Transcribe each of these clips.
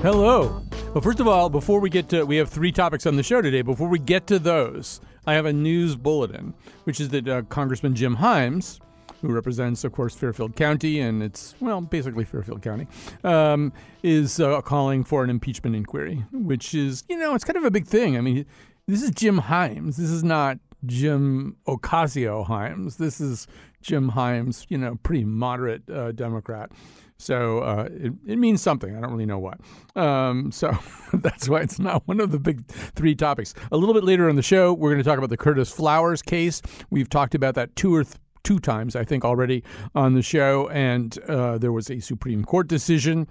Hello. Well, first of all, before we get to, we have three topics on the show today. Before we get to those, I have a news bulletin, which is that uh, Congressman Jim Himes, who represents, of course, Fairfield County, and it's, well, basically Fairfield County, um, is uh, calling for an impeachment inquiry, which is, you know, it's kind of a big thing. I mean, this is Jim Himes. This is not Jim Ocasio Himes. This is Jim Himes, you know, pretty moderate uh, Democrat. So uh, it, it means something. I don't really know what. Um, so that's why it's not one of the big three topics. A little bit later in the show, we're going to talk about the Curtis Flowers case. We've talked about that two or two times, I think, already on the show. And uh, there was a Supreme Court decision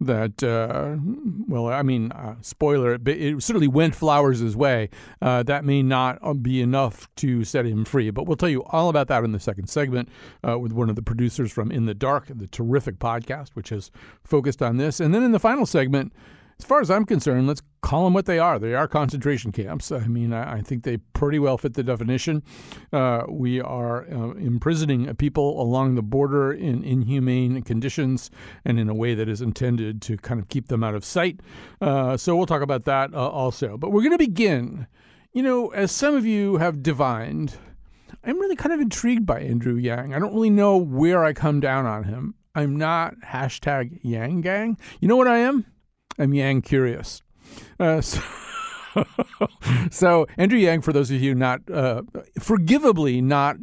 that, uh, well, I mean, uh, spoiler, it, it, certainly went Flowers' way. Uh, that may not uh, be enough to set him free, but we'll tell you all about that in the second segment uh, with one of the producers from In the Dark, the terrific podcast, which has focused on this. And then in the final segment, as far as I'm concerned, let's call them what they are. They are concentration camps. I mean, I, I think they pretty well fit the definition. Uh, we are uh, imprisoning people along the border in inhumane conditions and in a way that is intended to kind of keep them out of sight. Uh, so we'll talk about that uh, also. But we're going to begin. You know, as some of you have divined, I'm really kind of intrigued by Andrew Yang. I don't really know where I come down on him. I'm not hashtag Yang Gang. You know what I am? I'm Yang curious. Uh, so, so, Andrew Yang, for those of you not uh, forgivably not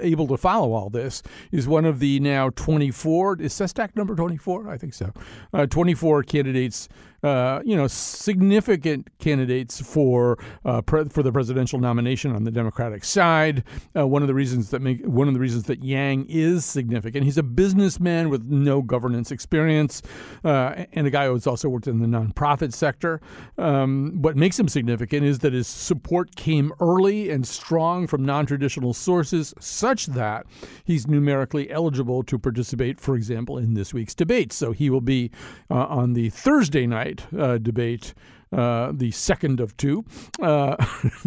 able to follow all this, is one of the now 24. Is Sestak number 24? I think so. Uh, 24 candidates uh, you know, significant candidates for uh, pre- for the presidential nomination on the Democratic side. Uh, one of the reasons that make one of the reasons that Yang is significant. He's a businessman with no governance experience, uh, and a guy who's also worked in the nonprofit sector. Um, what makes him significant is that his support came early and strong from non-traditional sources, such that he's numerically eligible to participate, for example, in this week's debate. So he will be uh, on the Thursday night uh, debate uh, the second of two, uh,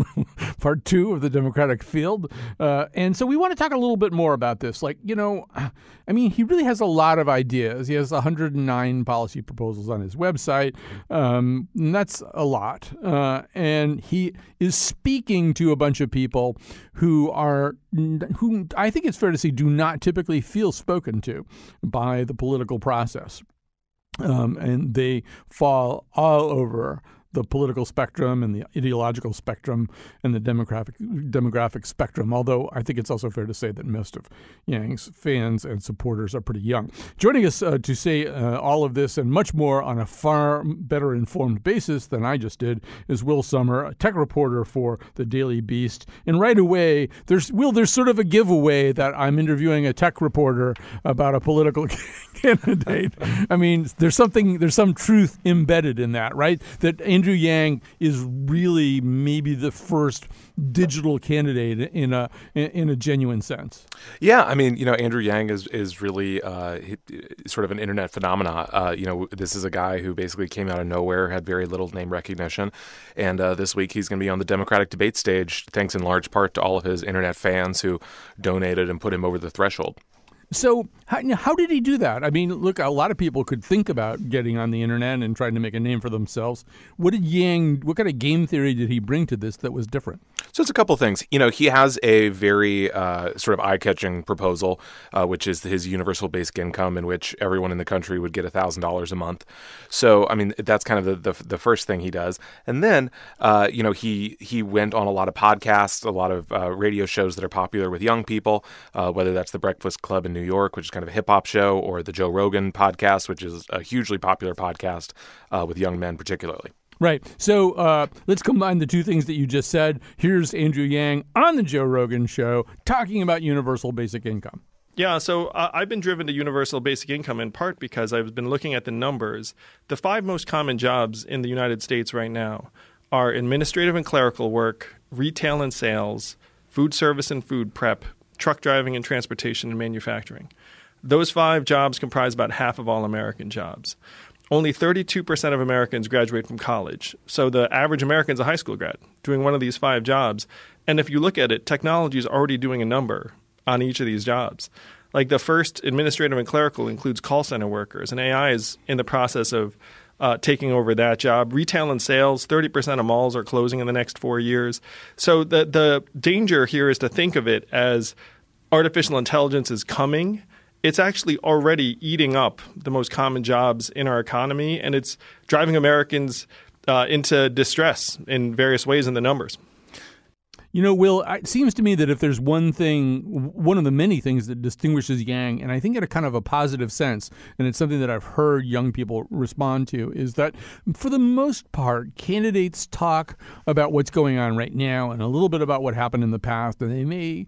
part two of the Democratic field. Uh, and so we want to talk a little bit more about this. Like, you know, I mean, he really has a lot of ideas. He has 109 policy proposals on his website. Um, and that's a lot. Uh, and he is speaking to a bunch of people who are, who I think it's fair to say, do not typically feel spoken to by the political process. Um, and they fall all over the political spectrum and the ideological spectrum and the demographic demographic spectrum. Although I think it's also fair to say that most of Yang's fans and supporters are pretty young. Joining us uh, to say uh, all of this and much more on a far better informed basis than I just did is Will Sommer, a tech reporter for the Daily Beast. And right away, there's Will, there's sort of a giveaway that I'm interviewing a tech reporter about a political candidate. I mean, there's something, there's some truth embedded in that, right? That Andrew Yang is really maybe the first digital candidate in a in a genuine sense. Yeah, I mean, you know, Andrew Yang is is really uh, sort of an internet phenomenon. Uh, you know, this is a guy who basically came out of nowhere, had very little name recognition, and uh, this week he's going to be on the Democratic debate stage, thanks in large part to all of his internet fans who donated and put him over the threshold. So how, how did he do that? I mean, look, a lot of people could think about getting on the internet and trying to make a name for themselves. What did Yang? What kind of game theory did he bring to this that was different? So it's a couple things. You know, he has a very uh, sort of eye-catching proposal, uh, which is his universal basic income, in which everyone in the country would get thousand dollars a month. So, I mean, that's kind of the the, the first thing he does. And then, uh, you know, he he went on a lot of podcasts, a lot of uh, radio shows that are popular with young people, uh, whether that's the Breakfast Club in New York, which is kind of a hip hop show, or the Joe Rogan podcast, which is a hugely popular podcast uh, with young men, particularly. Right. So uh, let's combine the two things that you just said. Here's Andrew Yang on the Joe Rogan show talking about universal basic income. Yeah, so uh, I've been driven to universal basic income in part because I've been looking at the numbers. The five most common jobs in the United States right now are administrative and clerical work, retail and sales, food service and food prep, truck driving and transportation and manufacturing. Those five jobs comprise about half of all American jobs. Only 32% of Americans graduate from college. So the average American is a high school grad doing one of these five jobs. And if you look at it, technology is already doing a number on each of these jobs. Like the first administrative and clerical includes call center workers, and AI is in the process of uh, taking over that job. Retail and sales, 30% of malls are closing in the next four years. So the, the danger here is to think of it as artificial intelligence is coming. It's actually already eating up the most common jobs in our economy, and it's driving Americans uh, into distress in various ways in the numbers. You know, Will, it seems to me that if there's one thing, one of the many things that distinguishes Yang, and I think in a kind of a positive sense, and it's something that I've heard young people respond to, is that for the most part, candidates talk about what's going on right now and a little bit about what happened in the past, and they may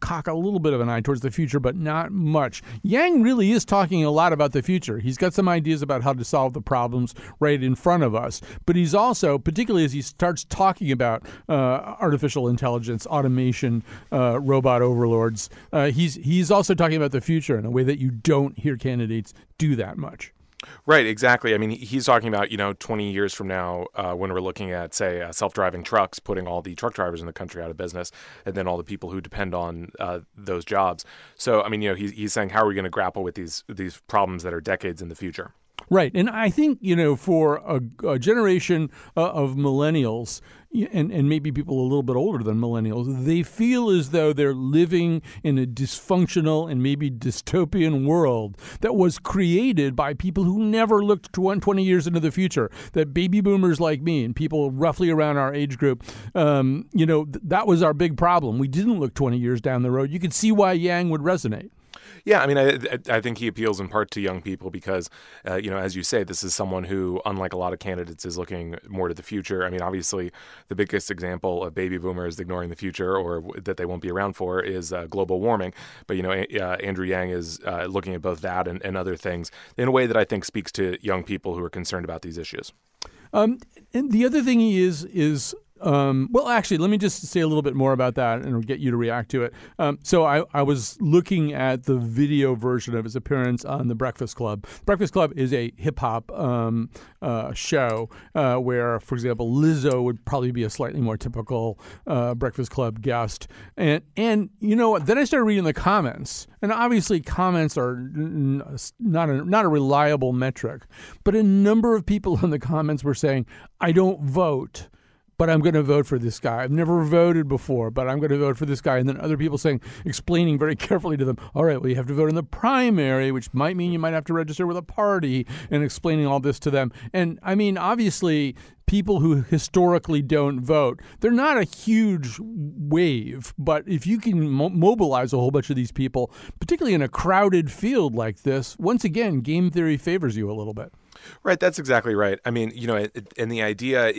cock a little bit of an eye towards the future, but not much. Yang really is talking a lot about the future. He's got some ideas about how to solve the problems right in front of us, but he's also, particularly as he starts talking about uh, artificial intelligence, automation, uh, robot overlords. Uh, he's he's also talking about the future in a way that you don't hear candidates do that much. Right, exactly. I mean, he's talking about you know 20 years from now uh, when we're looking at say uh, self-driving trucks, putting all the truck drivers in the country out of business, and then all the people who depend on uh, those jobs. So, I mean, you know, he's he's saying how are we going to grapple with these these problems that are decades in the future? Right, and I think you know for a, a generation uh, of millennials, and, and maybe people a little bit older than millennials, they feel as though they're living in a dysfunctional and maybe dystopian world that was created by people who never looked 20 years into the future. That baby boomers like me and people roughly around our age group, um, you know, th- that was our big problem. We didn't look 20 years down the road. You could see why Yang would resonate. Yeah, I mean, I, I think he appeals in part to young people because, uh, you know, as you say, this is someone who, unlike a lot of candidates, is looking more to the future. I mean, obviously, the biggest example of baby boomers ignoring the future or that they won't be around for is uh, global warming. But, you know, uh, Andrew Yang is uh, looking at both that and, and other things in a way that I think speaks to young people who are concerned about these issues. Um, and the other thing he is is um, well, actually, let me just say a little bit more about that and get you to react to it. Um, so, I, I, was looking at the video version of his appearance on The Breakfast Club. Breakfast Club is a hip hop um, uh, show uh, where, for example, Lizzo would probably be a slightly more typical uh, Breakfast Club guest. And, and you know what? Then I started reading the comments. And obviously, comments are not a, not a reliable metric. But a number of people in the comments were saying, I don't vote but I'm going to vote for this guy. I've never voted before, but I'm going to vote for this guy. And then other people saying, explaining very carefully to them, all right, well, you have to vote in the primary, which might mean you might have to register with a party, and explaining all this to them. And I mean, obviously, people who historically don't vote, they're not a huge wave, but if you can mo- mobilize a whole bunch of these people, particularly in a crowded field like this, once again, game theory favors you a little bit. Right, that's exactly right. I mean, you know, and the idea,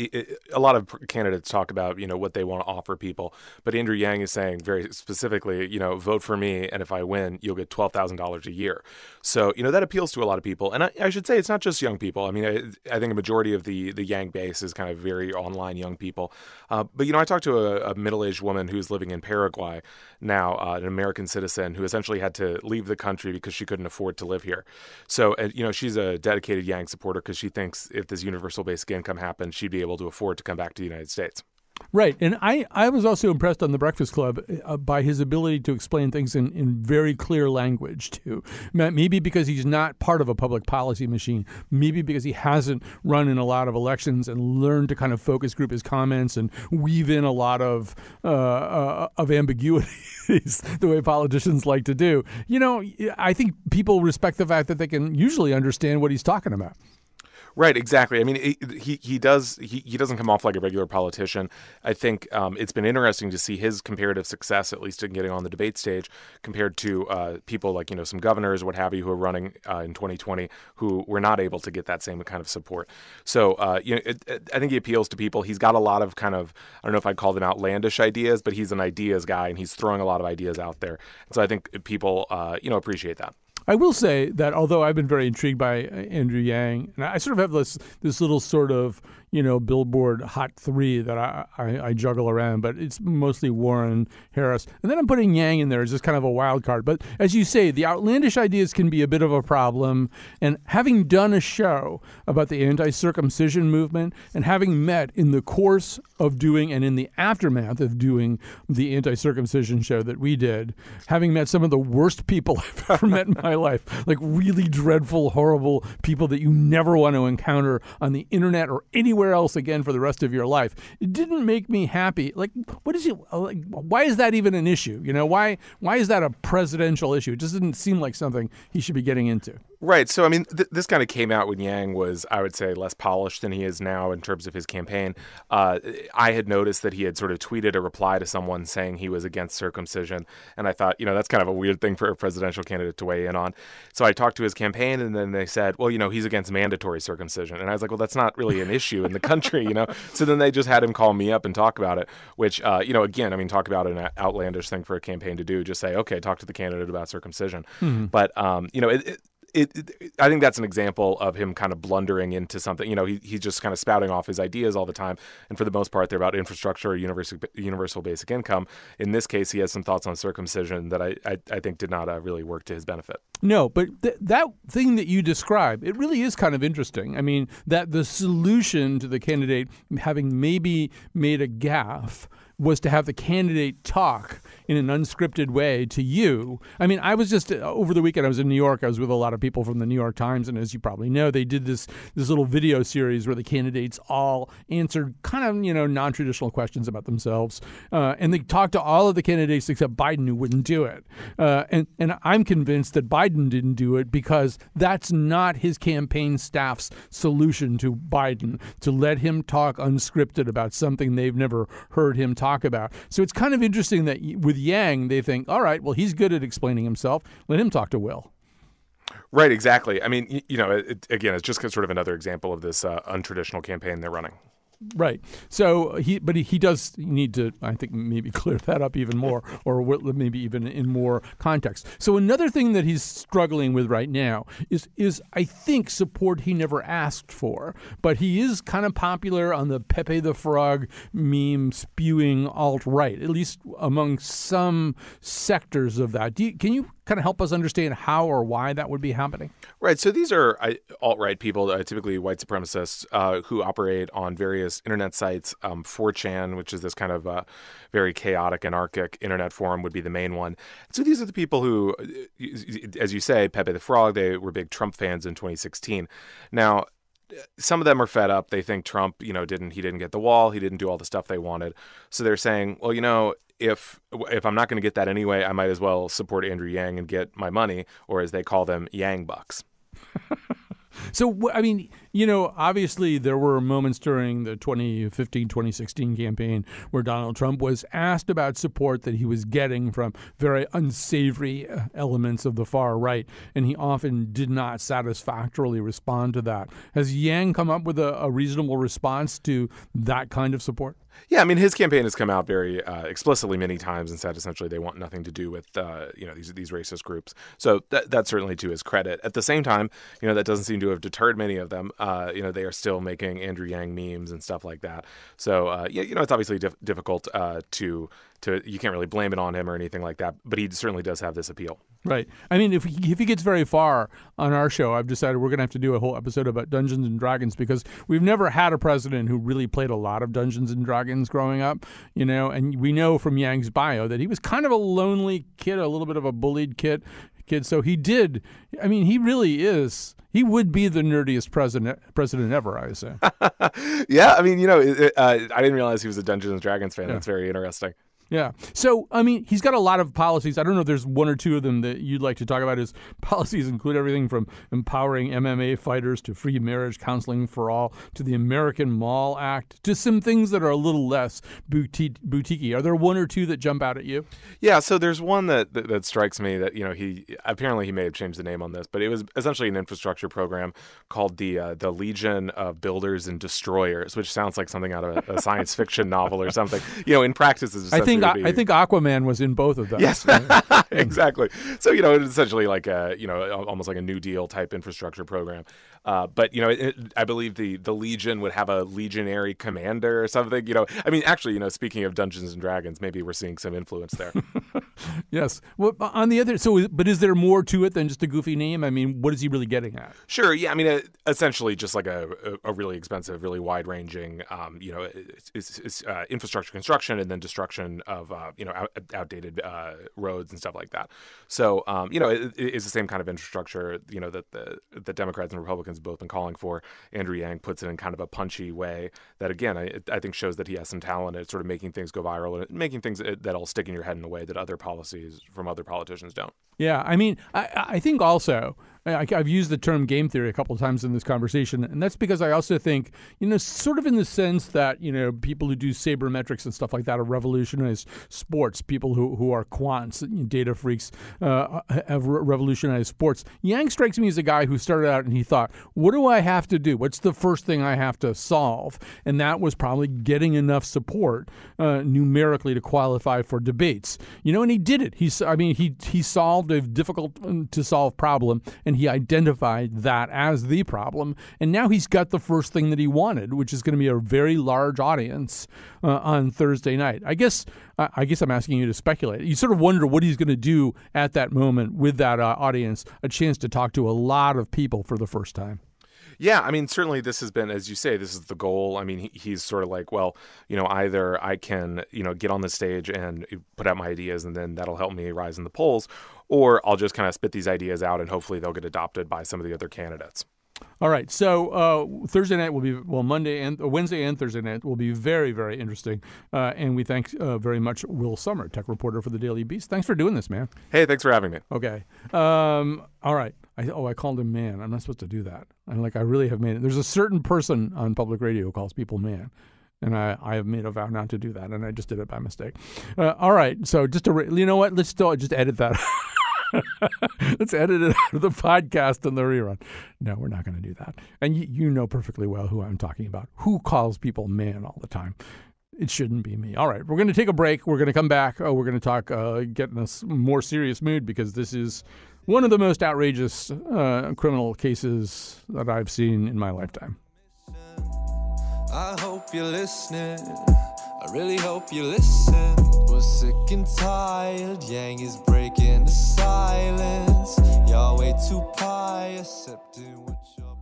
a lot of candidates talk about, you know, what they want to offer people, but Andrew Yang is saying very specifically, you know, vote for me, and if I win, you'll get twelve thousand dollars a year. So, you know, that appeals to a lot of people, and I, I should say it's not just young people. I mean, I, I, think a majority of the the Yang base is kind of very online young people. Uh, but you know, I talked to a, a middle aged woman who's living in Paraguay now, uh, an American citizen who essentially had to leave the country because she couldn't afford to live here. So, uh, you know, she's a dedicated Yang supporter because she thinks if this universal basic income happens, she'd be able to afford to come back to the United States. Right. And I, I was also impressed on The Breakfast Club uh, by his ability to explain things in, in very clear language, too. Maybe because he's not part of a public policy machine. Maybe because he hasn't run in a lot of elections and learned to kind of focus group his comments and weave in a lot of, uh, uh, of ambiguities the way politicians like to do. You know, I think people respect the fact that they can usually understand what he's talking about. Right, exactly. I mean, he he does he, he doesn't come off like a regular politician. I think um, it's been interesting to see his comparative success, at least in getting on the debate stage, compared to uh, people like you know some governors, what have you, who are running uh, in 2020, who were not able to get that same kind of support. So uh, you know, it, it, I think he appeals to people. He's got a lot of kind of I don't know if I'd call them outlandish ideas, but he's an ideas guy, and he's throwing a lot of ideas out there. And so I think people uh, you know appreciate that. I will say that although I've been very intrigued by uh, Andrew Yang, and I sort of have this this little sort of you know, Billboard Hot Three that I, I, I juggle around, but it's mostly Warren, Harris, and then I'm putting Yang in there as just kind of a wild card. But as you say, the outlandish ideas can be a bit of a problem. And having done a show about the anti-circumcision movement, and having met in the course of doing and in the aftermath of doing the anti-circumcision show that we did, having met some of the worst people I've ever met in my life, like really dreadful, horrible people that you never want to encounter on the internet or anywhere else again for the rest of your life. It didn't make me happy. Like, what is it? Uh, like, why is that even an issue? You know, why why is that a presidential issue? It just didn't seem like something he should be getting into. Right. So, I mean, th- this kind of came out when Yang was, I would say, less polished than he is now in terms of his campaign. Uh, I had noticed that he had sort of tweeted a reply to someone saying he was against circumcision. And I thought, you know, that's kind of a weird thing for a presidential candidate to weigh in on. So I talked to his campaign, and then they said, well, you know, he's against mandatory circumcision. And I was like, well, that's not really an issue in the country, you know? So then they just had him call me up and talk about it, which, uh, you know, again, I mean, talk about an outlandish thing for a campaign to do. Just say, okay, talk to the candidate about circumcision. Mm-hmm. But, um, you know, it, it it, it, I think that's an example of him kind of blundering into something. You know, he, he's just kind of spouting off his ideas all the time, and for the most part, they're about infrastructure or universal, universal basic income. In this case, he has some thoughts on circumcision that I, I, I think did not uh, really work to his benefit. No, but th- that thing that you describe, it really is kind of interesting. I mean, that the solution to the candidate having maybe made a gaffe was to have the candidate talk in an unscripted way to you. I mean, I was just uh, over the weekend. I was in New York. I was with a lot of people from the New York Times, and as you probably know, they did this this little video series where the candidates all answered kind of you know non traditional questions about themselves, uh, and they talked to all of the candidates except Biden who wouldn't do it. Uh, and and I'm convinced that Biden didn't do it because that's not his campaign staff's solution to Biden to let him talk unscripted about something they've never heard him talk about. So it's kind of interesting that with with Yang, they think, all right, well, he's good at explaining himself. Let him talk to Will. Right, exactly. I mean, you know, it, again, it's just sort of another example of this uh, untraditional campaign they're running. Right. So he, but he, he does need to, I think, maybe clear that up even more, or maybe even in more context. So another thing that he's struggling with right now is, is I think, support he never asked for. But he is kind of popular on the Pepe the Frog meme spewing alt right, at least among some sectors of that. You, can you kind of help us understand how or why that would be happening? Right. So these are alt right people, uh, typically white supremacists, uh, who operate on various internet sites. Um, 4chan, which is this kind of uh, very chaotic, anarchic internet forum, would be the main one. So these are the people who, uh, as you say, Pepe the Frog, they were big Trump fans in 2016. Now, some of them are fed up. They think Trump, you know, didn't he didn't get the wall, he didn't do all the stuff they wanted. So they're saying, well, you know, if if I'm not going to get that anyway, I might as well support Andrew Yang and get my money, or as they call them, Yang bucks. So, I mean, you know, obviously there were moments during the 2015 2016 campaign where Donald Trump was asked about support that he was getting from very unsavory uh, elements of the far right, and he often did not satisfactorily respond to that. Has Yang come up with a, a reasonable response to that kind of support? Yeah, I mean, his campaign has come out very uh, explicitly many times and said essentially they want nothing to do with uh, you know these these racist groups. So that, that's certainly to his credit. At the same time, you know that doesn't seem to have deterred many of them. You know, they are still making Andrew Yang memes and stuff like that. So uh, yeah, you know, it's obviously dif- difficult uh, to to you can't really blame it on him or anything like that. But he certainly does have this appeal. Right. I mean, if he, if he gets very far on our show, I've decided we're going to have to do a whole episode about Dungeons and Dragons because we've never had a president who really played a lot of Dungeons and Dragons growing up, you know, and we know from Yang's bio that he was kind of a lonely kid, a little bit of a bullied kid, kid. So he did. I mean, he really is. He would be the nerdiest president president ever, I would say. yeah, I mean, you know, uh, I didn't realize he was a Dungeons and Dragons fan. Yeah. That's very interesting. Yeah. So, I mean, he's got a lot of policies. I don't know if there's one or two of them that you'd like to talk about. His policies include everything from empowering MMA fighters to free marriage counseling for all to the American Mall Act to some things that are a little less boutique boutiquey. Are there one or two that jump out at you? Yeah. So there's one that, that, that strikes me that, you know, he apparently he may have changed the name on this, but it was essentially an infrastructure program called the uh, the Legion of Builders and Destroyers, which sounds like something out of a, a science fiction novel or something. You know, in practice, it's I think I think Aquaman was in both of those. Yes, exactly. So you know, it's essentially like a you know almost like a New Deal type infrastructure program. Uh, but you know, it, I believe the the Legion would have a legionary commander or something. You know, I mean, actually, you know, speaking of Dungeons and Dragons, maybe we're seeing some influence there. yes. Well, on the other, so but is there more to it than just a goofy name? I mean, what is he really getting at? Sure. Yeah. I mean, uh, essentially, just like a, a, really expensive, really wide ranging, um, you know, it's, it's, it's uh, infrastructure construction and then destruction of uh, you know out, outdated uh, roads and stuff like that. So um, you know, it, it's the same kind of infrastructure, you know, that the the Democrats and Republicans both been calling for. Andrew Yang puts it in kind of a punchy way that, again, I, I think shows that he has some talent at sort of making things go viral and making things that'll stick in your head in a way that other policies from other politicians don't. Yeah, I mean, I, I think also I, have used the term game theory a couple of times in this conversation, and that's because I also think, you know, sort of in the sense that, you know, people who do sabermetrics and stuff like that have revolutionized sports. People who, who are quants, data freaks, uh, have revolutionized sports. Yang strikes me as a guy who started out and he thought, what do I have to do? What's the first thing I have to solve? And that was probably getting enough support uh, numerically to qualify for debates. You know, and he did it. He's, I mean, he he solved a difficult um, to solve problem and and he identified that as the problem. And now he's got the first thing that he wanted, which is going to be a very large audience uh, on Thursday night. I guess I guess I'm asking you to speculate. You sort of wonder what he's going to do at that moment with that uh, audience, a chance to talk to a lot of people for the first time. Yeah, I mean, certainly this has been, as you say, this is the goal. I mean, he, he's sort of like, well, you know, either I can, you know, get on the stage and put out my ideas, and then that'll help me rise in the polls, or I'll just kind of spit these ideas out, and hopefully they'll get adopted by some of the other candidates. All right. So uh, Thursday night will be well Monday and uh, Wednesday and Thursday night will be very very interesting. Uh, and we thank uh, very much Will Sommer, tech reporter for the Daily Beast. Thanks for doing this, man. Hey, thanks for having me. Okay. Um, all right. I, oh, I called him man. I'm not supposed to do that. I'm like I really have made it. There's a certain person on public radio who calls people man. And I, I have made a vow not to do that, and I just did it by mistake. Uh, all right, so just to you know what, let's still just edit that. Let's edit it out of the podcast and the rerun. No, we're not going to do that. And you, you know perfectly well who I'm talking about. Who calls people man all the time? It shouldn't be me. All right, we're going to take a break. We're going to come back. Oh, we're going to talk, uh, get in a more serious mood because this is one of the most outrageous uh, criminal cases that I've seen in my lifetime. I hope you're listening. I really hope you listen. We're sick and tired. Yang is breaking the silence. Y'all way too pious, accepting what providing.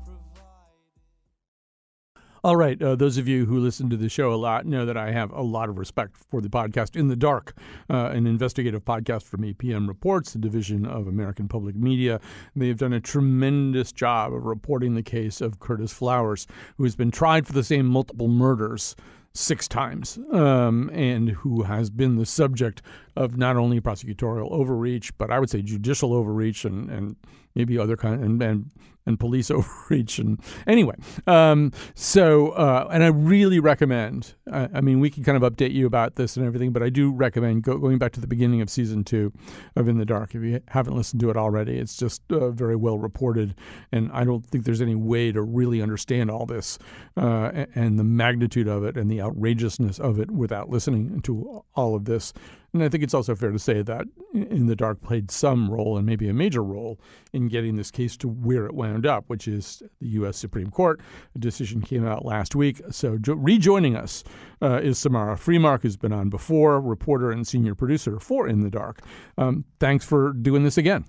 All right, uh, those of you who listen to the show a lot know that I have a lot of respect for the podcast In the Dark, uh, an investigative podcast from APM Reports, the division of American Public Media. They have done a tremendous job of reporting the case of Curtis Flowers, who has been tried for the same multiple murders six times um, and who has been the subject of not only prosecutorial overreach, but I would say judicial overreach and, and maybe other kind and, and and police overreach and anyway um, so uh, and i really recommend I, I, mean we can kind of update you about this and everything but i do recommend go, going back to the beginning of season two of in the dark. If you haven't listened to it already it's just uh, very well reported and i don't think there's any way to really understand all this uh, and the magnitude of it and the outrageousness of it without listening to all of this and I think it's also fair to say that In the Dark played some role and maybe a major role in getting this case to where it wound up, which is the U.S. Supreme Court. A decision came out last week. So jo- rejoining us uh, is Samara Freemark, who's been on before, reporter and senior producer for In the Dark. Um, thanks for doing this again.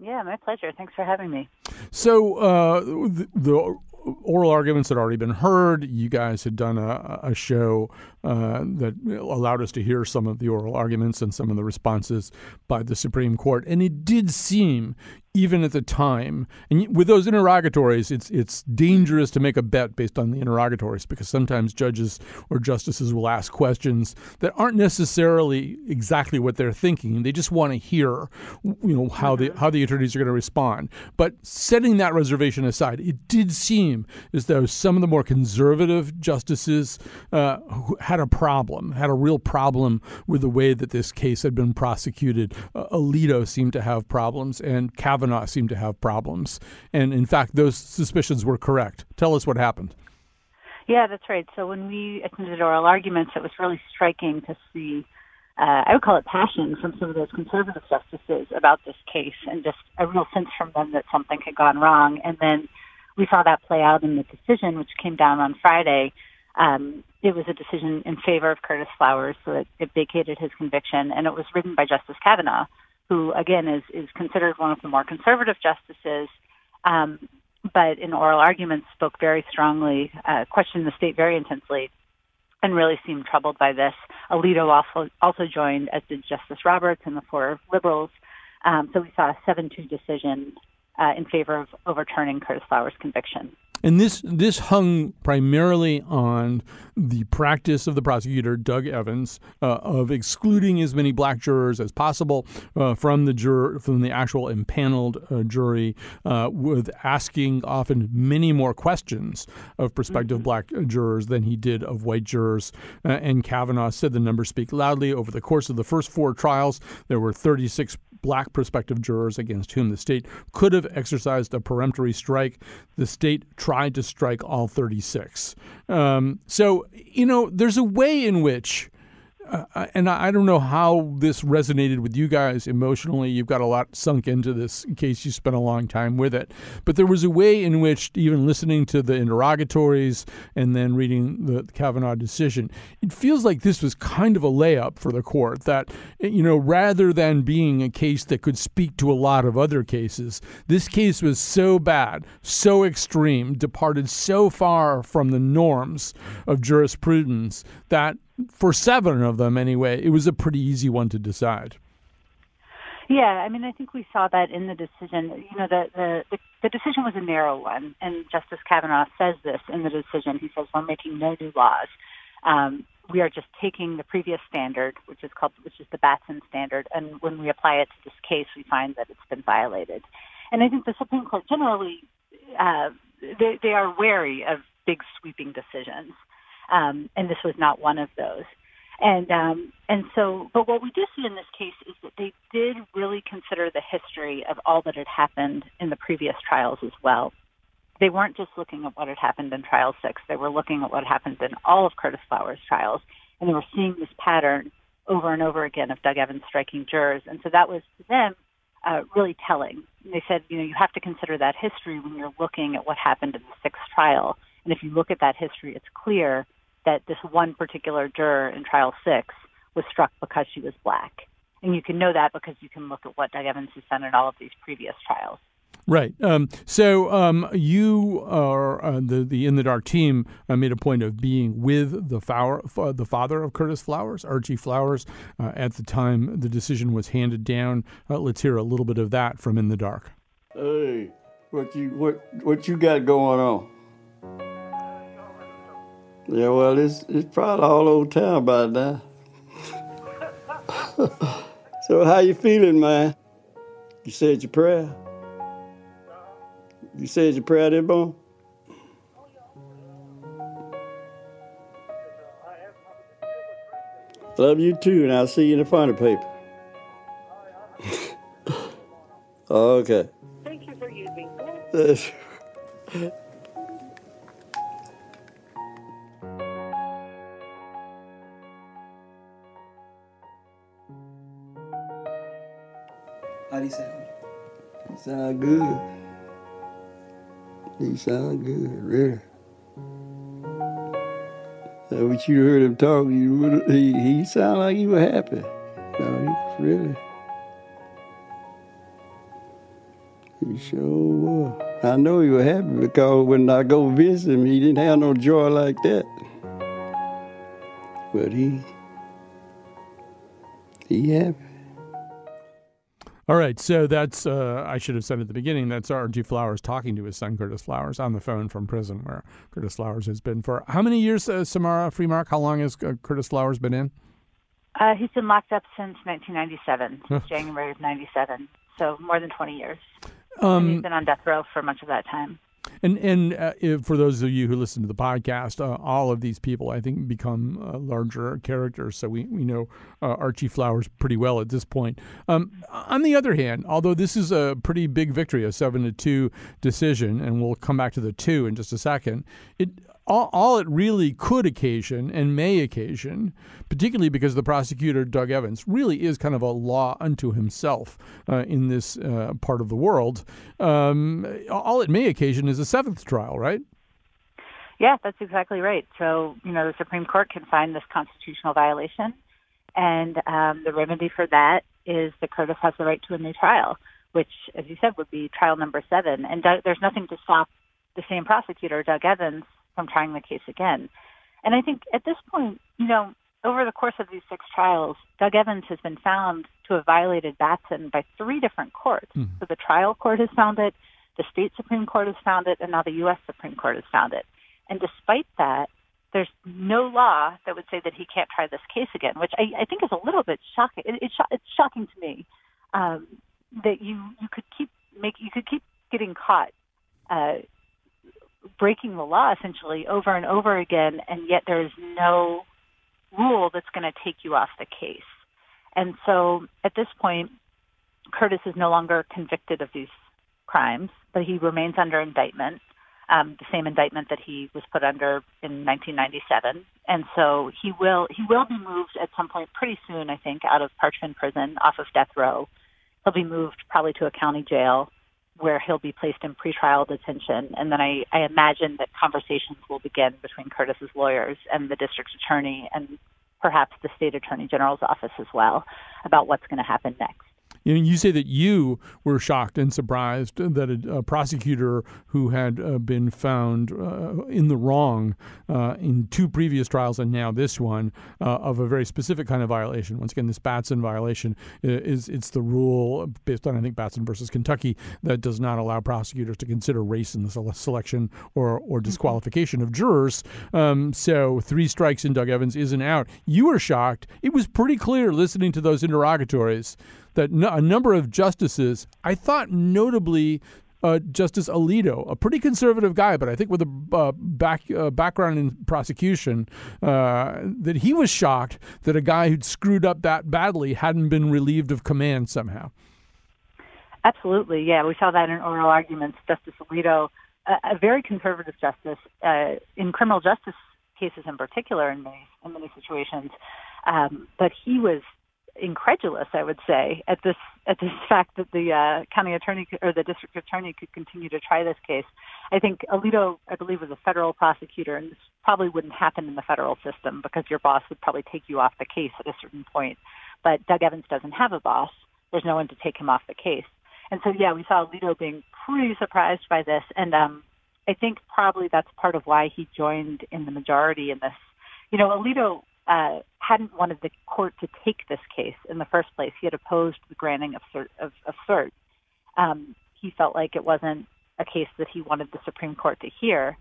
Yeah, my pleasure. Thanks for having me. So uh, the, the oral arguments had already been heard. You guys had done a, a show uh, that allowed us to hear some of the oral arguments and some of the responses by the Supreme Court. And it did seem even at the time. And with those interrogatories, it's it's dangerous to make a bet based on the interrogatories because sometimes judges or justices will ask questions that aren't necessarily exactly what they're thinking. They just want to hear, you know, how the mm-hmm. how the attorneys are going to respond. But setting that reservation aside, it did seem as though some of the more conservative justices uh, had a problem, had a real problem with the way that this case had been prosecuted. Uh, Alito seemed to have problems, and Kavanaugh Kavanaugh seemed to have problems. And in fact, those suspicions were correct. Tell us what happened. Yeah, that's right. So when we attended oral arguments, it was really striking to see uh, I would call it passion from some of those conservative justices about this case, and just a real sense from them that something had gone wrong. And then we saw that play out in the decision, which came down on Friday. Um, it was a decision in favor of Curtis Flowers, so it, it vacated his conviction, and it was written by Justice Kavanaugh, who again is is considered one of the more conservative justices. Um, but in oral arguments spoke very strongly, uh, questioned the state very intensely, and really seemed troubled by this. Alito also also joined, as did Justice Roberts and the four liberals. Um, so we saw a 7-2 decision uh, in favor of overturning Curtis Flowers' conviction. And this this hung primarily on the practice of the prosecutor Doug Evans uh, of excluding as many black jurors as possible uh, from the juror from the actual impaneled uh, jury, uh, with asking often many more questions of prospective mm-hmm. black jurors than he did of white jurors. Uh, and Kavanaugh said the numbers speak loudly. Over the course of the first four trials, there were 36 black prospective jurors against whom the state could have exercised a peremptory strike. The state tried to strike all 36. Um, so, you know, there's a way in which uh, and I don't know how this resonated with you guys emotionally. You've got a lot sunk into this in case you spent a long time with it. But there was a way in which, even listening to the interrogatories and then reading the Kavanaugh decision, it feels like this was kind of a layup for the court. That, you know, rather than being a case that could speak to a lot of other cases, this case was so bad, so extreme, departed so far from the norms of jurisprudence that for seven of them anyway, it was a pretty easy one to decide. Yeah, I mean, I think we saw that in the decision. You know, the, the the decision was a narrow one, and Justice Kavanaugh says this in the decision. He says we're making no new laws. Um, we are just taking the previous standard, which is called, which is the Batson standard, and when we apply it to this case, we find that it's been violated. And I think the Supreme Court generally, uh, they, they are wary of big sweeping decisions um, and this was not one of those. And um, and so, but what we do see in this case is that they did really consider the history of all that had happened in the previous trials as well. They weren't just looking at what had happened in trial six; they were looking at what happened in all of Curtis Flowers' trials, and they were seeing this pattern over and over again of Doug Evans striking jurors. And so that was to them uh, really telling. And they said, you know, you have to consider that history when you're looking at what happened in the sixth trial. And if you look at that history, it's clear that this one particular juror in trial six was struck because she was black. And you can know that because you can look at what Doug Evans has done in all of these previous trials. Right. Um, so um, you are uh, the the in the dark team uh, made a point of being with the flower, uh, the father of Curtis Flowers, Archie Flowers, uh, at the time the decision was handed down. Uh, let's hear a little bit of that from in the dark. Hey, what you what what you got going on? Yeah, well, it's, it's probably all over town by now. so how you feeling, man? You said your prayer? You said your prayer did, boy? Love you too, and I'll see you in the final paper. okay. Thank you for using this. He It's good. He sound good, really. So what you heard him talk, you he he sounded like he was happy. No, he was really. He sure was. I know he was happy because when I go visit him, he didn't have no joy like that. But he he happy. All right, so that's uh, I should have said at the beginning. That's Archie Flowers talking to his son Curtis Flowers on the phone from prison, where Curtis Flowers has been for how many years? Uh, Samara Freemark, how long has uh, Curtis Flowers been in? Uh, he's been locked up since 1997, since January of '97, so more than 20 years. Um, he's been on death row for much of that time. And and uh, for those of you who listen to the podcast, uh, all of these people I think become uh, larger characters. So we we know uh, Archie Flowers pretty well at this point. Um, on the other hand, although this is a pretty big victory, a seven to two decision, and we'll come back to the two in just a second, it all, all, it really could occasion and may occasion, particularly because the prosecutor, Doug Evans, really is kind of a law unto himself uh, in this uh, part of the world, um, all it may occasion is a seventh trial, right? Yeah, that's exactly right. So, you know, the Supreme Court can find this constitutional violation, and um, the remedy for that is that Curtis has the right to a new trial, which, as you said, would be trial number seven. And there's nothing to stop the same prosecutor, Doug Evans, from trying the case again. And I think at this point, you know, over the course of these six trials, Doug Evans has been found to have violated Batson by three different courts. Mm. So the trial court has found it, the state Supreme Court has found it, and now the U.S. Supreme Court has found it. And despite that, there's no law that would say that he can't try this case again, which I, I think is a little bit shocking. It, it, it's shocking to me um, that you you could keep make you could keep getting caught uh, breaking the law essentially over and over again, and yet there is no rule that's going to take you off the case. And so at this point, Curtis is no longer convicted of these crimes, but he remains under indictment um, the same indictment that he was put under in 1997, and so he will he will be moved at some point pretty soon, I think, out of Parchman Prison off of death row. He'll be moved probably to a county jail where he'll be placed in pretrial detention, and then I, I imagine that conversations will begin between Curtis's lawyers and the district attorney and perhaps the state attorney general's office as well about what's going to happen next. You, know, you say that you were shocked and surprised that a, a prosecutor who had uh, been found uh, in the wrong uh, in two previous trials and now this one uh, of a very specific kind of violation. Once again, this Batson violation is it's the rule based on I think Batson versus Kentucky that does not allow prosecutors to consider race in the selection or or disqualification of jurors. Um, so three strikes in Doug Evans isn't out. You were shocked. It was pretty clear listening to those interrogatories that no, a number of justices, I thought notably uh, Justice Alito, a pretty conservative guy, but I think with a uh, back uh, background in prosecution, uh, that he was shocked that a guy who'd screwed up that badly hadn't been relieved of command somehow. Absolutely, yeah, we saw that in oral arguments. Justice Alito, a, a very conservative justice uh, in criminal justice cases, in particular, in many in many situations, um, but he was incredulous, I would say, at this at this fact that the uh, county attorney or the district attorney could continue to try this case. I think Alito, I believe, was a federal prosecutor, and this probably wouldn't happen in the federal system because your boss would probably take you off the case at a certain point. But Doug Evans doesn't have a boss. There's no one to take him off the case. And so, yeah, we saw Alito being pretty surprised by this, and um, I think probably that's part of why he joined in the majority in this. You know, Alito uh, hadn't wanted the court to take this case in the first place. He had opposed the granting of cert. Of, of cert. Um, he felt like it wasn't a case that he wanted the Supreme Court to hear.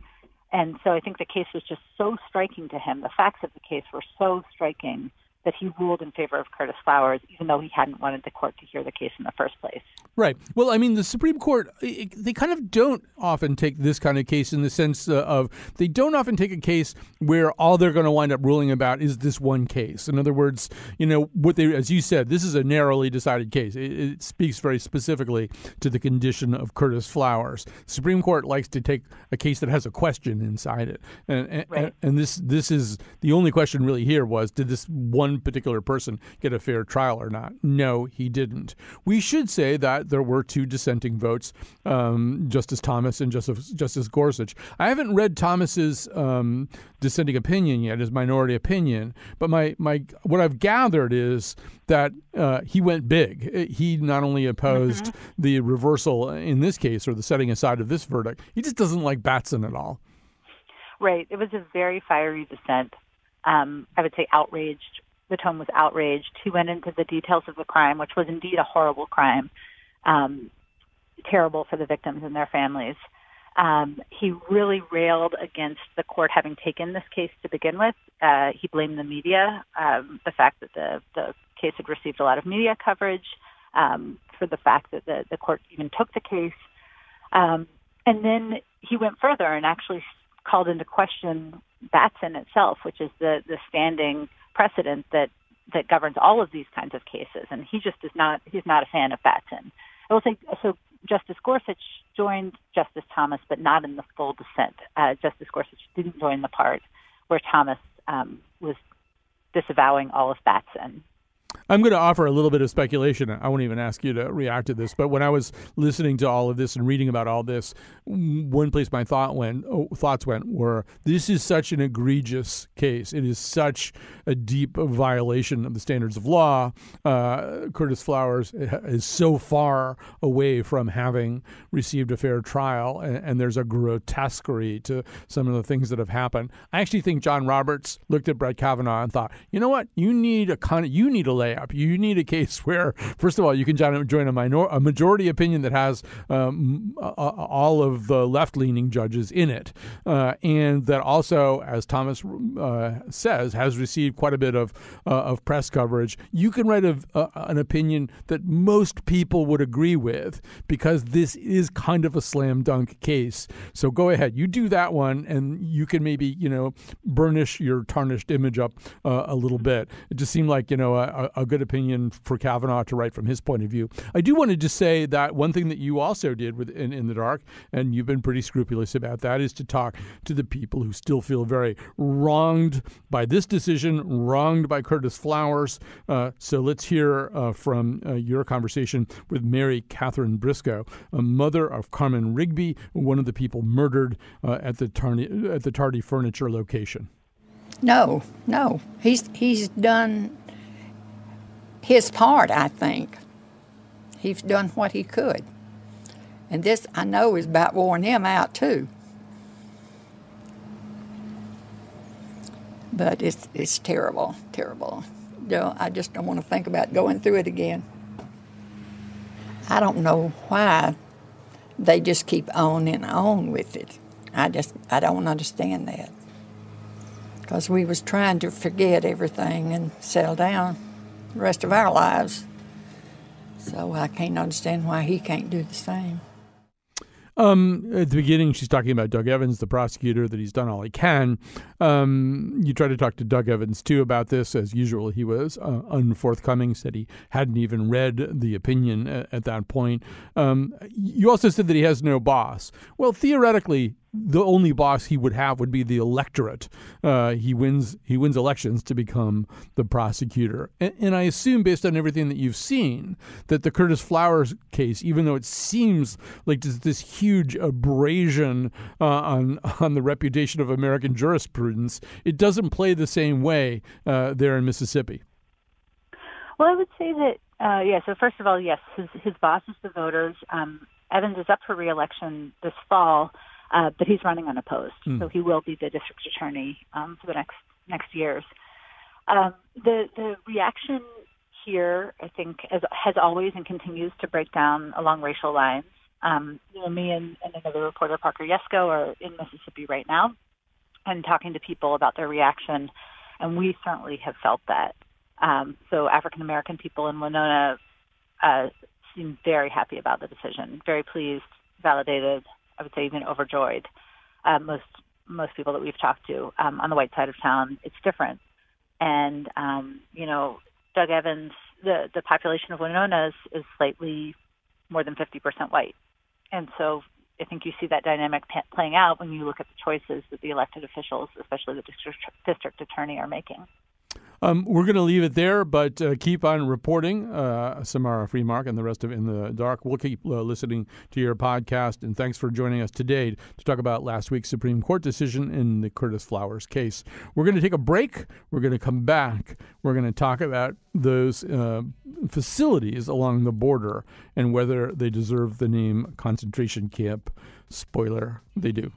And so I think the case was just so striking to him. The facts of the case were so striking that he ruled in favor of Curtis Flowers, even though he hadn't wanted the court to hear the case in the first place. Right. Well, I mean, the Supreme Court, they kind of don't often take this kind of case in the sense uh, of they don't often take a case where all they're going to wind up ruling about is this one case. In other words, you know, what they, as you said, this is a narrowly decided case. It, it speaks very specifically to the condition of Curtis Flowers. The Supreme Court likes to take a case that has a question inside it. And, and, right. and this, this is the only question really here was did this one particular person get a fair trial or not? No, he didn't. We should say that there were two dissenting votes, um, Justice Thomas and Justice, Justice Gorsuch. I haven't read Thomas's um, dissenting opinion yet, his minority opinion, but my, my what I've gathered is that uh, he went big. He not only opposed mm-hmm. the reversal in this case or the setting aside of this verdict, he just doesn't like Batson at all. Right. It was a very fiery dissent. Um, I would say outraged the tone was outraged. He went into the details of the crime, which was indeed a horrible crime, um, terrible for the victims and their families. Um, he really railed against the court having taken this case to begin with. Uh, he blamed the media, um, the fact that the, the case had received a lot of media coverage, um, for the fact that the, the court even took the case. Um, and then he went further and actually called into question Batson itself, which is the, the standing precedent that that governs all of these kinds of cases, and he just is not he's not a fan of Batson. I will say so. Justice Gorsuch joined Justice Thomas, but not in the full dissent. Uh, Justice Gorsuch didn't join the part where Thomas um, was disavowing all of Batson I'm going to offer a little bit of speculation. I won't even ask you to react to this, but when I was listening to all of this and reading about all this, one place my thought went, oh, thoughts went were this is such an egregious case. It is such a deep violation of the standards of law. Uh, Curtis Flowers is so far away from having received a fair trial, and, and there's a grotesquerie to some of the things that have happened. I actually think John Roberts looked at Brett Kavanaugh and thought, you know what, you need a of, you need a lay you need a case where, first of all, you can join a, minor, a majority opinion that has um, all of the left leaning judges in it, uh, and that also, as Thomas uh, says, has received quite a bit of uh, of press coverage. You can write a, an opinion that most people would agree with because this is kind of a slam dunk case. So go ahead, you do that one, and you can maybe you know burnish your tarnished image up uh, a little bit. It just seemed like you know a, a good opinion for Kavanaugh to write from his point of view. I do want to just say that one thing that you also did with in, in the dark, and you've been pretty scrupulous about that, is to talk to the people who still feel very wronged by this decision, wronged by Curtis Flowers. Uh, so let's hear uh, from uh, your conversation with Mary Catherine Briscoe, a mother of Carmen Rigby, one of the people murdered uh, at the at the Tardy Furniture location. No, no, he's he's done his part, I think. He's done what he could. And this, I know, is about wearing him out, too. But it's, it's terrible, terrible. I just don't want to think about going through it again. I don't know why they just keep on and on with it. I just, I don't understand that. Because we was trying to forget everything and settle down the rest of our lives. So I can't understand why he can't do the same. Um, at the beginning, she's talking about Doug Evans, the prosecutor, that he's done all he can. Um, you try to talk to Doug Evans too about this. As usual, he was uh, unforthcoming. Said he hadn't even read the opinion at, at that point. Um, you also said that he has no boss. Well, theoretically, the only boss he would have would be the electorate. Uh, he wins he wins elections to become the prosecutor, and, and, I assume based on everything that you've seen that the Curtis Flowers case, even though it seems like this, this huge abrasion uh, on on the reputation of American jurisprudence, it doesn't play the same way uh, there in Mississippi. Well, I would say that uh, yeah. So first of all, yes, his his boss is the voters. Um, Evans is up for reelection this fall uh, but he's running unopposed, mm. so he will be the district attorney um, for the next next years. Um, the the reaction here, I think, as, has always and continues to break down along racial lines. Um, you know, me and, and another reporter, Parker Yesko, are in Mississippi right now and talking to people about their reaction, and we certainly have felt that. Um, so African American people in Winona uh, seem very happy about the decision, very pleased, validated, I would say even overjoyed. Uh, most most people that we've talked to um, on the white side of town, it's different. And um, you know, Doug Evans, the the population of Winona is, is slightly more than 50% white, and so I think you see that dynamic p- playing out when you look at the choices that the elected officials, especially the district district attorney, are making. Um, we're going to leave it there, but uh, keep on reporting, uh, Samara Freemark and the rest of In the Dark. We'll keep uh, listening to your podcast, and thanks for joining us today to talk about last week's Supreme Court decision in the Curtis Flowers case. We're going to take a break. We're going to come back. We're going to talk about those uh, facilities along the border and whether they deserve the name concentration camp. Spoiler, they do.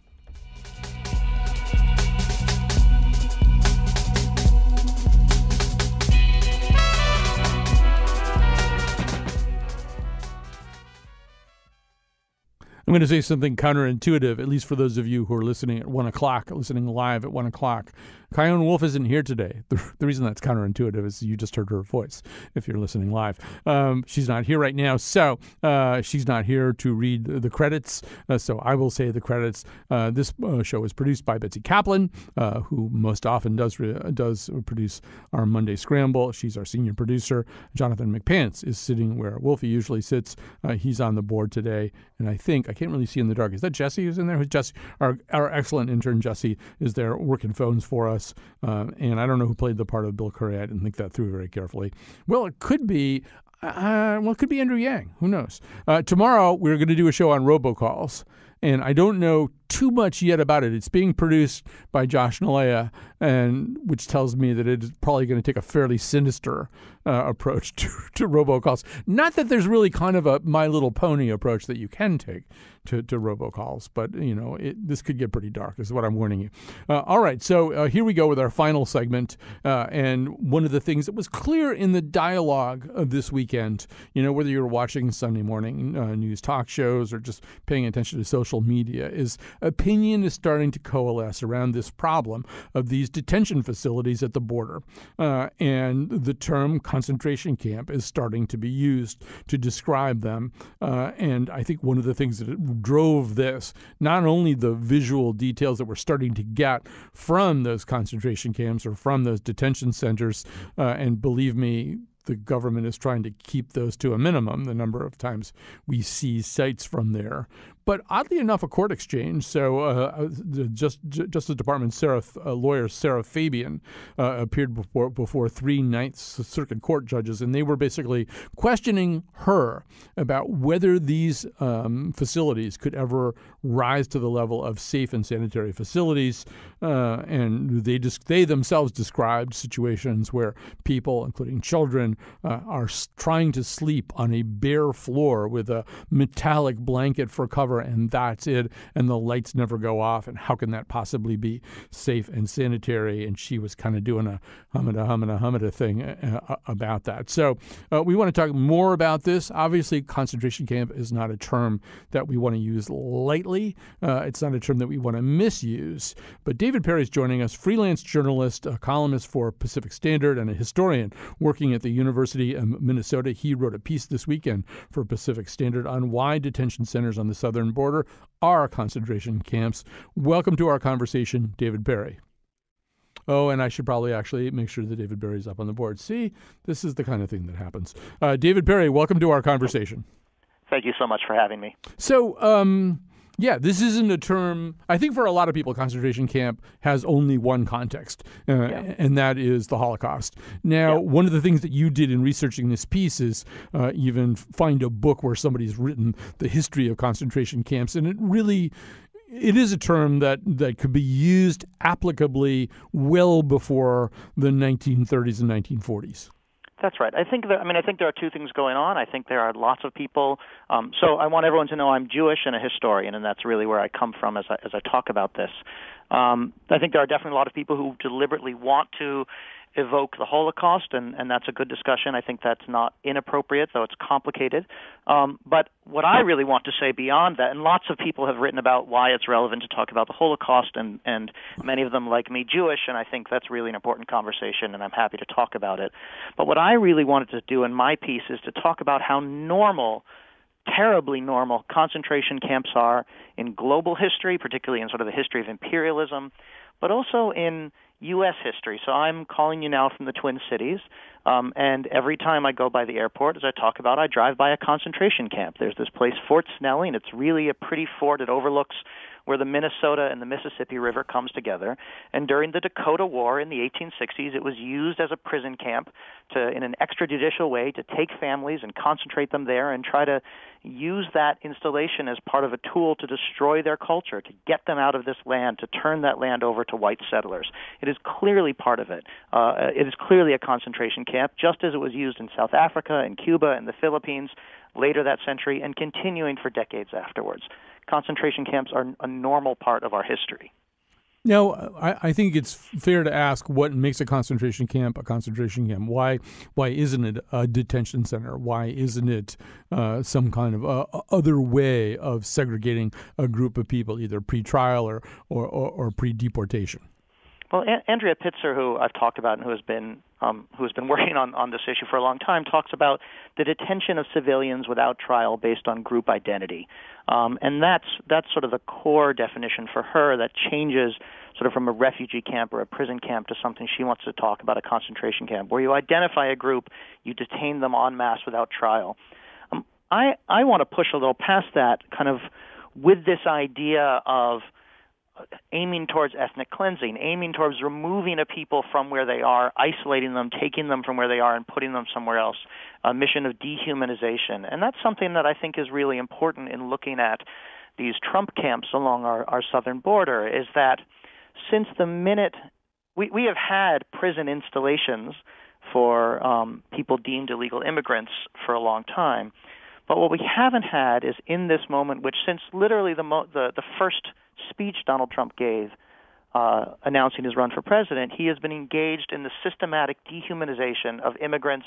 I'm going to say something counterintuitive, at least for those of you who are listening at one o'clock, listening live at one o'clock. Chion Wolf isn't here today. The, the, reason that's counterintuitive is you just heard her voice if you're listening live. Um, she's not here right now, so uh, she's not here to read the credits. Uh, so I will say the credits. Uh, this uh, show is produced by Betsy Kaplan, uh, who most often does re- does produce our Monday Scramble. She's our senior producer. Jonathan McPants is sitting where Wolfie usually sits. Uh, he's on the board today, and I think I can't really see in the dark. Is that Jesse who's in there? Who's Jesse? Our our excellent intern Jesse is there working phones for us Uh, and I don't know who played the part of Bill Curry. I didn't think that through very carefully. Well, it could be. Uh, well, it could be Andrew Yang. Who knows? Uh, tomorrow, we're going to do a show on robocalls. And I don't know too much yet about it. It's being produced by Josh Nilaya, and which tells me that it's probably going to take a fairly sinister uh, approach to, to robocalls. Not that there's really kind of a My Little Pony approach that you can take to, to robocalls, but you know it, this could get pretty dark. Is what I'm warning you. Uh, all right, so uh, here we go with our final segment, uh, and one of the things that was clear in the dialogue of this weekend, you know, whether you're watching Sunday morning uh, news talk shows or just paying attention to social media, is opinion is starting to coalesce around this problem of these detention facilities at the border, uh, and the term concentration camp is starting to be used to describe them. Uh, and I think one of the things that drove this, not only the visual details that we're starting to get from those concentration camps or from those detention centers, uh, and believe me, the government is trying to keep those to a minimum, the number of times we see sites from there. But oddly enough, a court exchange. So, uh, uh just, Justice Department Sarah, uh, lawyer Sarah Fabian uh, appeared before before three Ninth Circuit Court judges, and they were basically questioning her about whether these um, facilities could ever rise to the level of safe and sanitary facilities. Uh, and they just they themselves described situations where people, including children, uh, are trying to sleep on a bare floor with a metallic blanket for cover and that's it, and the lights never go off, and how can that possibly be safe and sanitary? And she was kind of doing a humada, humada, humada thing uh, uh, about that. So uh, we want to talk more about this. Obviously, concentration camp is not a term that we want to use lightly. Uh, it's not a term that we want to misuse. But David Perry is joining us, freelance journalist, a columnist for Pacific Standard, and a historian working at the University of Minnesota. He wrote a piece this weekend for Pacific Standard on why detention centers on the southern southern border are concentration camps. Welcome to our conversation, David Perry. Oh, and I should probably actually make sure that David Perry's up on the board. See, this is the kind of thing that happens. Uh, David Perry, welcome to our conversation. Thank you so much for having me. So, um, yeah, this isn't a term. I think for a lot of people, concentration camp has only one context, uh, yeah. and that is the Holocaust. Now, yeah. one of the things that you did in researching this piece is uh, even find a book where somebody's written the history of concentration camps, and it really it is a term that, that could be used applicably well before the 1930s and 1940s. That's right. I think that I mean I think there are two things going on. I think there are lots of people. Um, so I want everyone to know I'm Jewish and a historian, and that's really where I come from as I, as I talk about this. Um, I think there are definitely a lot of people who deliberately want to evoke the Holocaust, and, and that's a good discussion. I think that's not inappropriate, though it's complicated. Um, but what I really want to say beyond that, and lots of people have written about why it's relevant to talk about the Holocaust, and, and many of them, like me, Jewish, and I think that's really an important conversation, and I'm happy to talk about it. But what I really wanted to do in my piece is to talk about how normal terribly normal concentration camps are in global history, particularly in sort of the history of imperialism, but also in U.S. history. So I'm calling you now from the Twin Cities, um, and every time I go by the airport, as I talk about, I drive by a concentration camp. There's this place, Fort Snelling. It's really a pretty fort. It overlooks where the Minnesota and the Mississippi River comes together. And during the Dakota War in the 1860s, it was used as a prison camp to, in an extrajudicial way, to take families and concentrate them there and try to use that installation as part of a tool to destroy their culture, to get them out of this land, to turn that land over to white settlers. It is clearly part of it. Uh, it is clearly a concentration camp, just as it was used in South Africa and Cuba and the Philippines later that century and continuing for decades afterwards concentration camps are a normal part of our history. Now, I, I, think it's fair to ask what makes a concentration camp a concentration camp. Why, why isn't it a detention center? Why isn't it uh, some kind of uh, other way of segregating a group of people, either pre-trial or, or, or, or pre-deportation? Well, a- Andrea Pitzer, who I've talked about and who has been um, who has been working on, on this issue for a long time, talks about the detention of civilians without trial based on group identity, um, and that's that's sort of the core definition for her that changes sort of from a refugee camp or a prison camp to something she wants to talk about a concentration camp, where you identify a group, you detain them en masse without trial. Um, I I want to push a little past that, kind of with this idea of aiming towards ethnic cleansing, aiming towards removing a people from where they are, isolating them, taking them from where they are, and putting them somewhere else. A mission of dehumanization. And that's something that I think is really important in looking at these Trump camps along our, our southern border is that since the minute we, we have had prison installations for um, people deemed illegal immigrants for a long time. But what we haven't had is in this moment, which since literally the, mo- the, the first speech Donald Trump gave uh, announcing his run for president, he has been engaged in the systematic dehumanization of immigrants,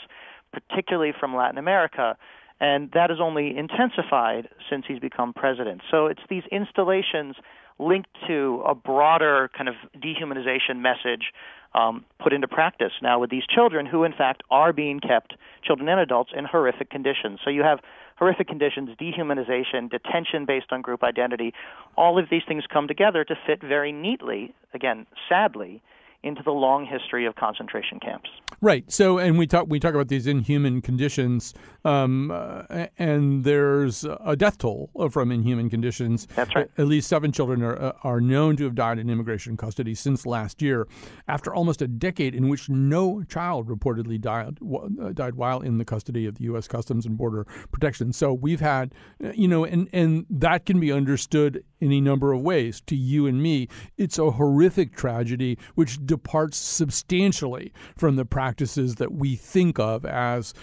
particularly from Latin America. And that has only intensified since he's become president. So it's these installations linked to a broader kind of dehumanization message um, put into practice now with these children who, in fact, are being kept, children and adults, in horrific conditions. So you have horrific conditions, dehumanization, detention based on group identity. All of these things come together to fit very neatly, again, sadly, into the long history of concentration camps. Right. So, and we talk we talk about these inhuman conditions, um, uh, and there's a death toll from inhuman conditions. That's right. At least seven children are uh, are known to have died in immigration custody since last year, after almost a decade in which no child reportedly died uh, died while in the custody of the U.S. Customs and Border Protection. So we've had, uh, you know, and and that can be understood in a number of ways. To you and me, it's a horrific tragedy which departs substantially from the practices that we think of as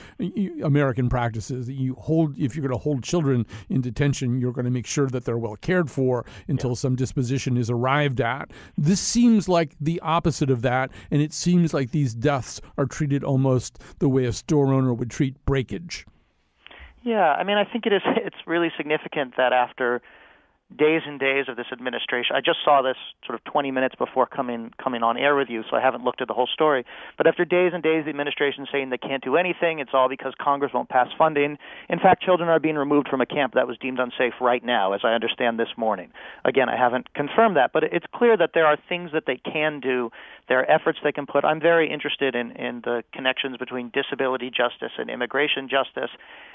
American practices. You hold if you're going to hold children in detention, you're going to make sure that they're well cared for until yeah. some disposition is arrived at. This seems like the opposite of that, and it seems like these deaths are treated almost the way a store owner would treat breakage. Yeah, I mean, I think it is. It's really significant that after days and days of this administration. I just saw this sort of 20 minutes before coming coming on air with you, so I haven't looked at the whole story. But after days and days, the administration saying they can't do anything, it's all because Congress won't pass funding. In fact, children are being removed from a camp that was deemed unsafe right now, as I understand this morning. Again, I haven't confirmed that, but it's clear that there are things that they can do. There are efforts they can put. I'm very interested in in the connections between disability justice and immigration justice,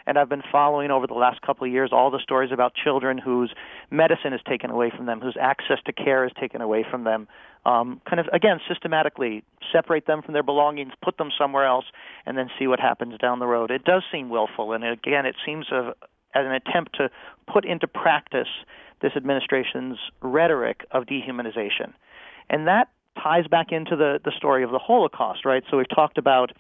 and I've been following over the last couple of years all the stories about children whose medicine is taken away from them, whose access to care is taken away from them. Um, kind of again systematically separate them from their belongings, put them somewhere else, and then see what happens down the road. It does seem willful, and again, it seems a, as an attempt to put into practice this administration's rhetoric of dehumanization, and that ties back into the the story of the Holocaust, right? So we've talked about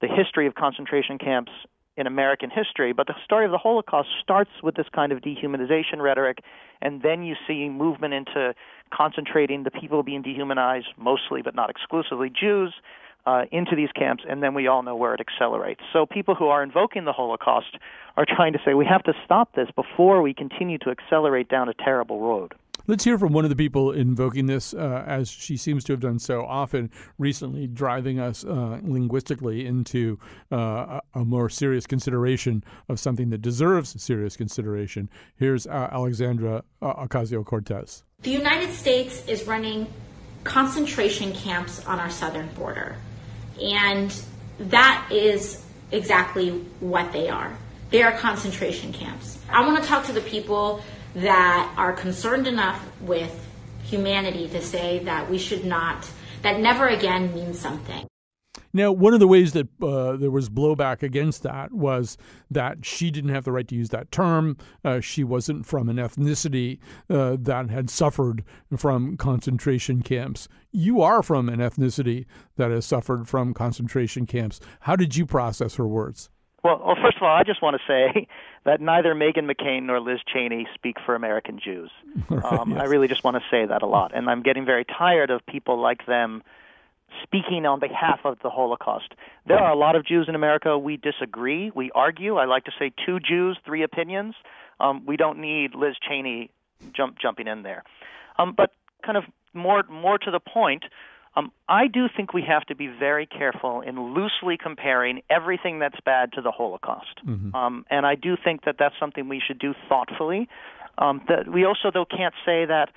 the history of concentration camps in American history. But the story of the Holocaust starts with this kind of dehumanization rhetoric, and then you see movement into concentrating the people being dehumanized, mostly but not exclusively Jews, uh, into these camps, and then we all know where it accelerates. So people who are invoking the Holocaust are trying to say we have to stop this before we continue to accelerate down a terrible road. Let's hear from one of the people invoking this, uh, as she seems to have done so often recently, driving us uh, linguistically into uh, a more serious consideration of something that deserves serious consideration. Here's uh, Alexandra uh, Ocasio Cortez. The United States is running concentration camps on our southern border, and that is exactly what they are. They are concentration camps. I want to talk to the people that are concerned enough with humanity to say that we should not, that never again means something. Now, one of the ways that uh, there was blowback against that was that she didn't have the right to use that term. Uh, she wasn't from an ethnicity uh, that had suffered from concentration camps. You are from an ethnicity that has suffered from concentration camps. How did you process her words? Well, well, first of all, I just want to say that neither Meghan McCain nor Liz Cheney speak for American Jews. Um, yes. I really just want to say that a lot, and I'm getting very tired of people like them speaking on behalf of the Holocaust. There are a lot of Jews in America. We disagree. We argue. I like to say two Jews, three opinions. Um, we don't need Liz Cheney jump jumping in there. Um, but kind of more more to the point, um, I do think we have to be very careful in loosely comparing everything that's bad to the Holocaust. Um, and I do think that that's something we should do thoughtfully. Um, that we also though can't say that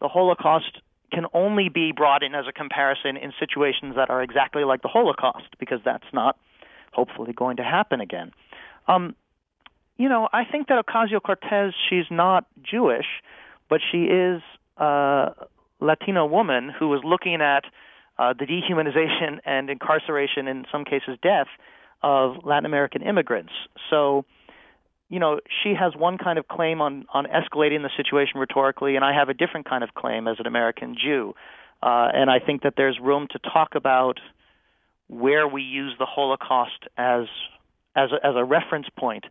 the Holocaust can only be brought in as a comparison in situations that are exactly like the Holocaust, because that's not hopefully going to happen again. Um, you know, I think that Ocasio Cortez, she's not Jewish, but she is a Latino woman who was looking at uh, the dehumanization and incarceration, in some cases death, of Latin American immigrants. So, you know, she has one kind of claim on, on escalating the situation rhetorically, and I have a different kind of claim as an American Jew. Uh, and I think that there's room to talk about where we use the Holocaust as as a, as a reference point.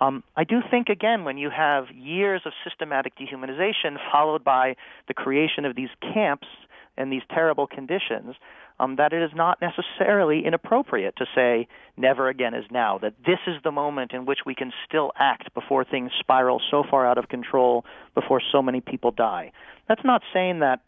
Um, I do think again when you have years of systematic dehumanization followed by the creation of these camps and these terrible conditions, um, that it is not necessarily inappropriate to say never again is now. That this is the moment in which we can still act before things spiral so far out of control, before so many people die. That's not saying that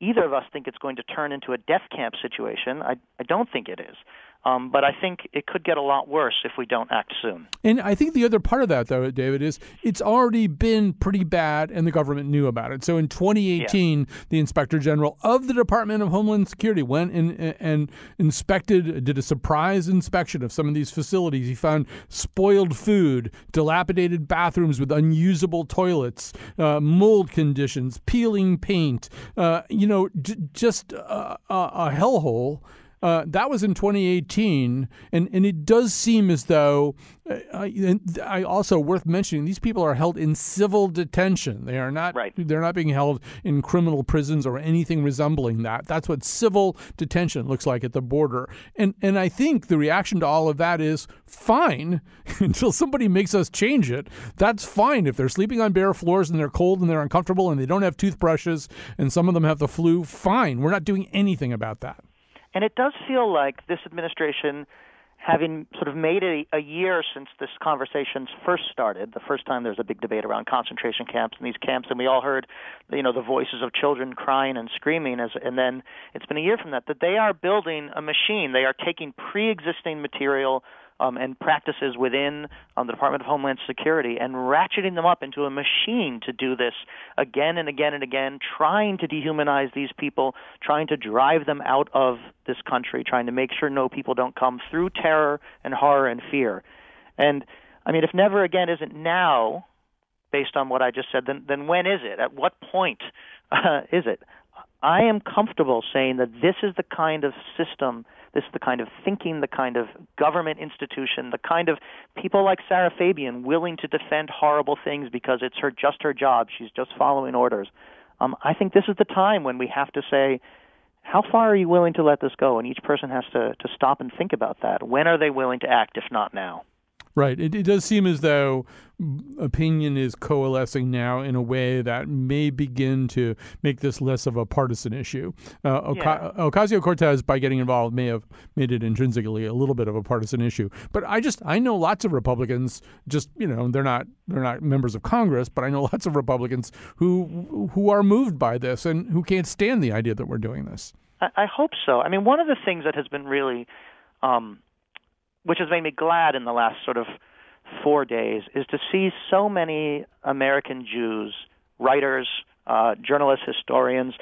either of us think it's going to turn into a death camp situation. I, I don't think it is. Um, but I think it could get a lot worse if we don't act soon. And I think the other part of that, though, David, is it's already been pretty bad, and the government knew about it. So in 2018, the Inspector General of the Department of Homeland Security went and, and inspected, did a surprise inspection of some of these facilities. He found spoiled food, dilapidated bathrooms with unusable toilets, uh, mold conditions, peeling paint, uh, you know, j- just a, a, a hellhole. Uh, that was in 2018, and, and it does seem as though, uh, I, I also worth mentioning, these people are held in civil detention. They are not. Right. They're not being held in criminal prisons or anything resembling that. That's what civil detention looks like at the border. And and I think the reaction to all of that is fine until somebody makes us change it. That's fine if they're sleeping on bare floors and they're cold and they're uncomfortable and they don't have toothbrushes and some of them have the flu. Fine. We're not doing anything about that. And it does feel like this administration, having sort of made it a year since this conversation first started, the first time there was a big debate around concentration camps and these camps, and we all heard, you know, the voices of children crying and screaming, as, and then it's been a year from that, that they are building a machine. They are taking pre-existing material um, and practices within um, the Department of Homeland Security and ratcheting them up into a machine to do this again and again and again, trying to dehumanize these people, trying to drive them out of this country, trying to make sure no people don't come through terror and horror and fear. And I mean, if never again isn't now, based on what I just said, then then when is it? At what point uh, is it? I am comfortable saying that this is the kind of system, this is the kind of thinking, the kind of government institution, the kind of people like Sarah Fabian willing to defend horrible things because it's her just her job. She's just following orders. Um, I think this is the time when we have to say, how far are you willing to let this go? And each person has to, to stop and think about that. When are they willing to act, if not now? Right. It, it does seem as though opinion is coalescing now in a way that may begin to make this less of a partisan issue. Uh, Oca- Ocasio Cortez, by getting involved, may have made it intrinsically a little bit of a partisan issue. But I just I know lots of Republicans. Just you know, they're not they're not members of Congress, but I know lots of Republicans who who are moved by this and who can't stand the idea that we're doing this. I, I hope so. I mean, one of the things that has been really um, which has made me glad in the last sort of four days is to see so many American Jews, writers, uh, journalists, historians,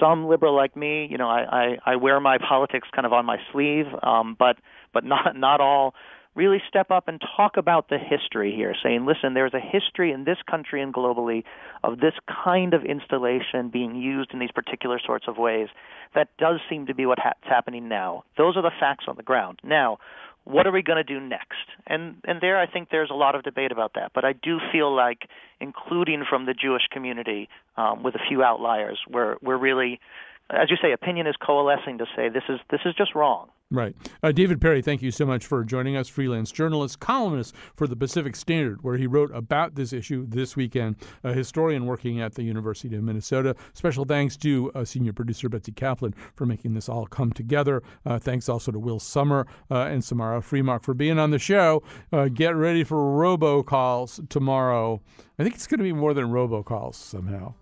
some liberal like me. You know, I, I, I wear my politics kind of on my sleeve, um, but but not not all. Really step up and talk about the history here, saying, listen, there's a history in this country and globally of this kind of installation being used in these particular sorts of ways. That does seem to be what's happening now. Those are the facts on the ground. Now, what are we going to do next? And and there I think there's a lot of debate about that. But I do feel like, including from the Jewish community, um, with a few outliers, we're we're really, as you say, opinion is coalescing to say this is this is just wrong. Right. Uh, David Perry, thank you so much for joining us. Freelance journalist, columnist for the Pacific Standard, where he wrote about this issue this weekend. A historian working at the University of Minnesota. Special thanks to uh, senior producer Betsy Kaplan for making this all come together. Uh, thanks also to Will Sommer uh, and Samara Freemark for being on the show. Uh, get ready for robocalls tomorrow. I think it's going to be more than robocalls somehow.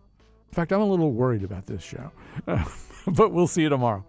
In fact, I'm a little worried about this show. but we'll see you tomorrow.